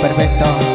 perfecto.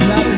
las.